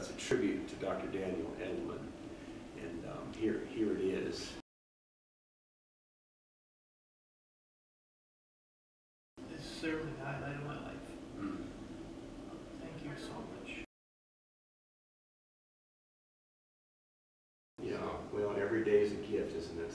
That's a tribute to Dr. Daniel Edelman. And um, here, here it is. This served the highlight of my life. Mm. Thank you so much. Yeah, well, every day is a gift, isn't it?